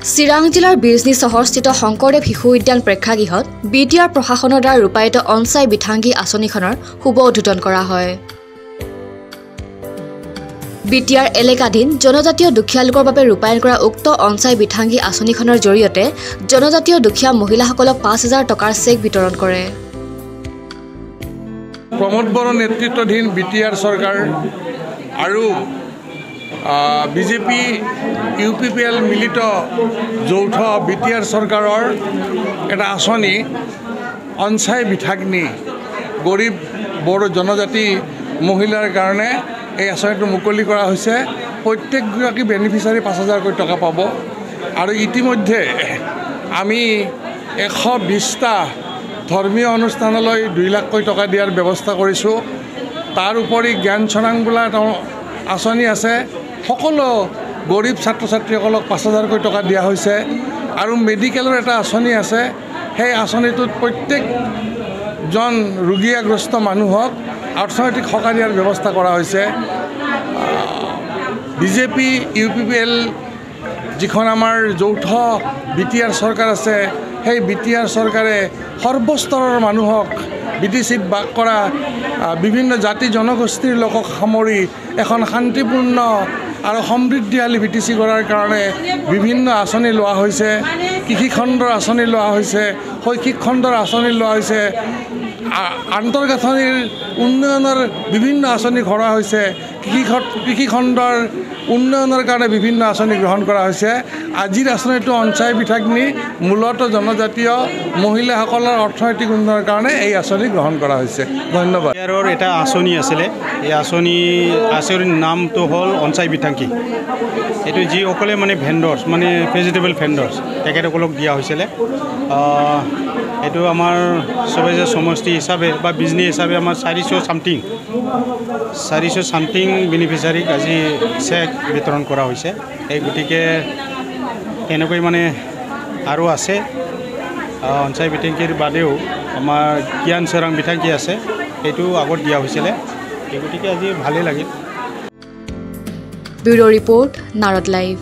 চিৰাং জিলাৰ বিজনী চহৰস্থিত শংকৰদেৱ শিশু উদ্যান প্ৰেক্ষাগৃহত বি টি আৰ প্ৰশাসনৰ দ্বাৰা ৰূপায়িত অনচাই বিথাংগী আঁচনিখনৰ শুভ উদ্বোধন কৰা হয়। বি টি আৰ এলেকাধীন জনজাতীয় দুখীয়া লোকৰ বাবে ৰূপায়ণ কৰা উক্ত অনচাই বিথাংগী আঁচনিখনৰ জৰিয়তে জনজাতীয় দুখীয়া মহিলাসকলক পাঁচ হাজাৰ টকাৰ চেক বিতৰণ কৰে। প্ৰমোদ বড়ো নেতৃত্বাধীন বি টি আৰ চৰকাৰ আৰু BJP U P P L মিলিত যৌথ বি টি আৰ চৰকাৰৰ এটা আঁচনি অঞ্চাই বিথাগ্নি গৰীব বড়ো জনজাতি মহিলাৰ কাৰণে এই আঁচনিটো মুকলি কৰা হৈছে। প্ৰত্যেকগৰাকী বেনিফিচাৰী পাঁচ হাজাৰকৈ টকা পাব। আৰু ইতিমধ্যে আমি এশ বিছটা ধৰ্মীয় অনুষ্ঠানলৈ দুই লাখকৈ টকা দিয়াৰ ব্যৱস্থা কৰিছোঁ। তাৰ উপৰি জ্ঞান চৰাং বোলা এটা আঁচনি আছে। সকলো গৰীব ছাত্ৰ ছাত্ৰীসকলক পাঁচ হাজাৰকৈ টকা দিয়া হৈছে আৰু মেডিকেলৰ এটা আঁচনি আছে। সেই আঁচনিটোত প্ৰত্যেকজন ৰোগীয়াগ্ৰস্ত মানুহক অৰ্থনৈতিক সকাহ দিয়াৰ ব্যৱস্থা কৰা হৈছে। বিজেপি এল যিখন আমাৰ যৌথ বি টি আৰ চৰকাৰ আছে সেই বি টি আৰ চৰকাৰে সৰ্বস্তৰৰ মানুহক বি টি চিত বাস কৰা বিভিন্ন জাতি জনগোষ্ঠীৰ লোকক সামৰি এখন শান্তিপূৰ্ণ আৰু সমৃদ্ধিশালী বি টি চি কৰাৰ কাৰণে বিভিন্ন আঁচনি লোৱা হৈছে। কৃষি খণ্ডৰ আঁচনি লোৱা হৈছে শৈক্ষিক খণ্ডৰ আঁচনি লোৱা হৈছে আন্তঃগাঁথনিৰ উন্নয়নৰ বিভিন্ন আঁচনি ঘৰা হৈছে কৃষি কৃষি খণ্ডৰ উন্নয়নৰ কাৰণে বিভিন্ন আঁচনি গ্ৰহণ কৰা হৈছে। আজিৰ আঁচনিটো অঞ্চাই বিথাগ্নি মূলত জনজাতীয় মহিলাসকলৰ অৰ্থনৈতিক উন্নয়নৰ কাৰণে এই আঁচনি গ্ৰহণ কৰা হৈছে। ধন্যবাদ। ইয়াৰ এটা আঁচনি আছিলে এই আঁচনি আঁচনিৰ নামটো হ'ল অঞ্চাই বিথাংকি এইটো যিসকলে মানে ভেণ্ডৰ্ছ মানে ভেজিটেবল ভেণ্ডৰ্ছ তেখেতসকলক দিয়া হৈছিলে। এইটো আমাৰ চবে যে সমষ্টি হিচাপে বা বিজনেছ হিচাপে আমাৰ চাৰিশ চামথিং চাৰিশ চামথিং বেনিফিচাৰীক আজি চেক বিতৰণ কৰা হৈছে। এই গতিকে এনেকৈ মানে আৰু আছে। অঞ্চাই বিথাংকীৰ বাদেও আমাৰ জ্ঞান চৰাং বিথাংকী আছে। সেইটো আগত দিয়া হৈছিলে। এই গতিকে আজি ভালেই লাগিল। Bureau' report Narad live.